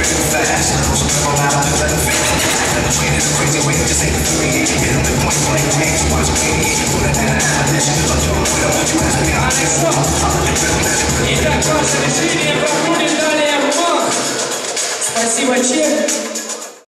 moving fast. So never mind, I just let it fake. Let the train is crazy way, just ain't free. Hit the point blank, change what's me. Put it in an addition, but you don't know what you ask me. I just know. Итак, ваше решение проходит далее в Спасибо, Чек.